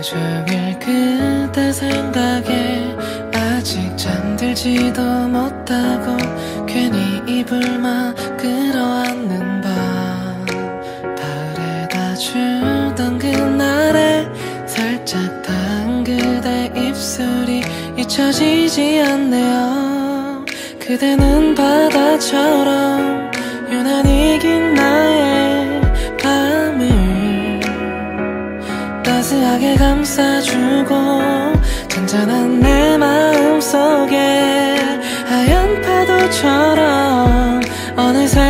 하루 종일 그대 생각에 아직 잠들지도 못하고 괜히 입을 막 끌어안는 밤. 바래다 주던 그날에 살짝 닿은 그대 입술이 잊혀지지 않네요. 그대는 바다처럼 따스하게 감싸주고 잔잔한 내 마음 속에 하얀 파도처럼 어느새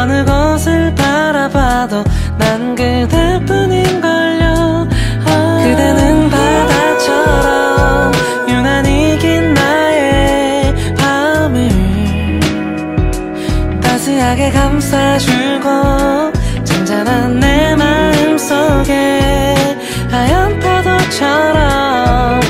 어느 곳을 바라봐도 난 그대뿐인걸요. 그대는 바다처럼 유난히 긴 나의 밤을 따스하게 감싸주고 잔잔한 내 마음 속에 하얀 파도처럼